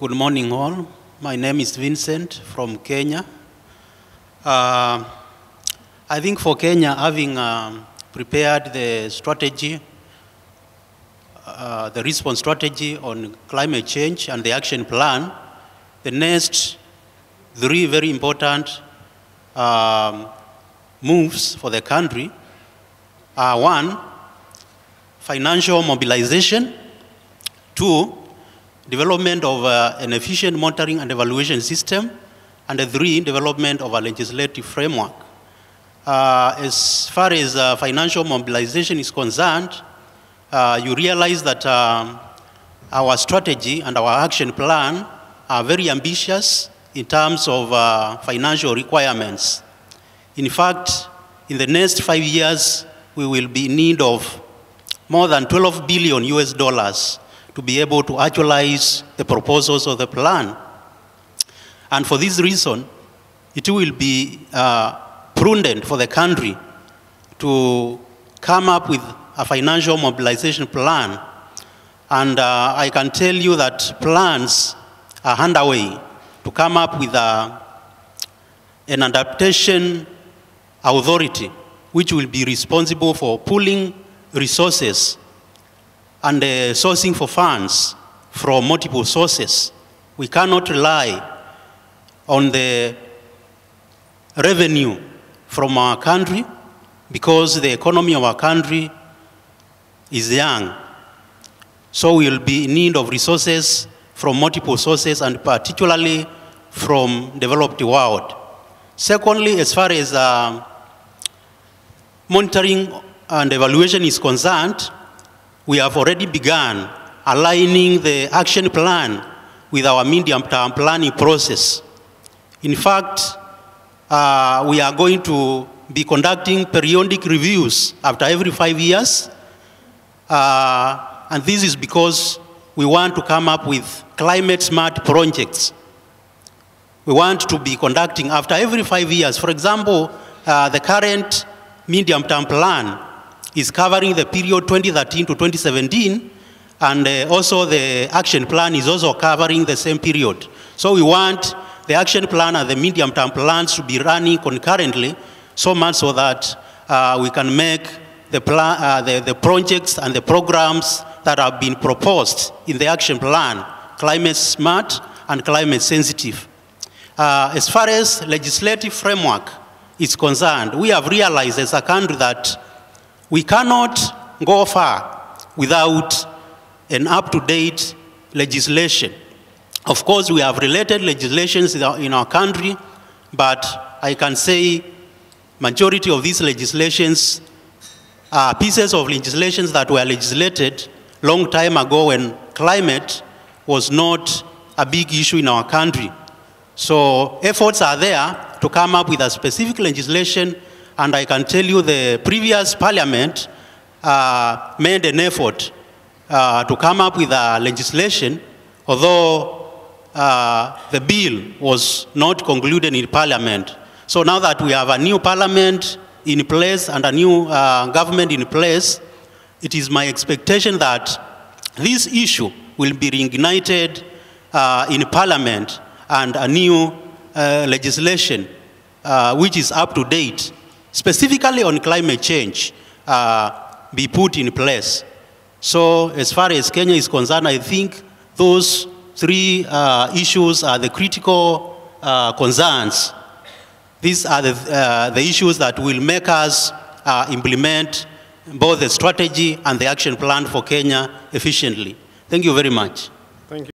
Good morning, all. My name is Vincent from Kenya. Uh, I think for Kenya, having um, prepared the strategy, uh, the response strategy on climate change and the action plan, the next three very important um, moves for the country are one, financial mobilization, two, development of uh, an efficient monitoring and evaluation system, and three, development of a legislative framework. Uh, as far as uh, financial mobilization is concerned, uh, you realize that um, our strategy and our action plan are very ambitious in terms of uh, financial requirements. In fact, in the next five years, we will be in need of more than 12 billion US dollars to be able to actualize the proposals of the plan. And for this reason, it will be uh, prudent for the country to come up with a financial mobilization plan. And uh, I can tell you that plans are underway to come up with a, an adaptation authority which will be responsible for pooling resources and uh, sourcing for funds from multiple sources. We cannot rely on the revenue from our country because the economy of our country is young. So we'll be in need of resources from multiple sources and particularly from developed world. Secondly, as far as uh, monitoring and evaluation is concerned, we have already begun aligning the action plan with our medium-term planning process. In fact, uh, we are going to be conducting periodic reviews after every five years. Uh, and this is because we want to come up with climate smart projects. We want to be conducting after every five years. For example, uh, the current medium term plan is covering the period 2013 to 2017, and uh, also the action plan is also covering the same period. So we want the action plan and the medium term plans to be running concurrently so much so that uh, we can make the, plan, uh, the, the projects and the programs that have been proposed in the action plan, climate smart and climate sensitive. Uh, as far as legislative framework is concerned, we have realized as a country that we cannot go far without an up-to-date legislation. Of course, we have related legislations in our, country, but I can say majority of these legislations are pieces of legislations that were legislated long time ago when climate was not a big issue in our country. So efforts are there to come up with a specific legislation, and I can tell you the previous parliament uh, made an effort uh, to come up with a legislation, although uh, the bill was not concluded in parliament. So now that we have a new parliament in place and a new uh, government in place, it is my expectation that this issue will be reignited uh, in parliament and a new uh, legislation which is up to date, specifically on climate change, uh, be put in place. So as far as Kenya is concerned, I think those three uh, issues are the critical uh, concerns. These are the, uh, the issues that will make us implement both the strategy and the action plan for Kenya efficiently. Thank you very much.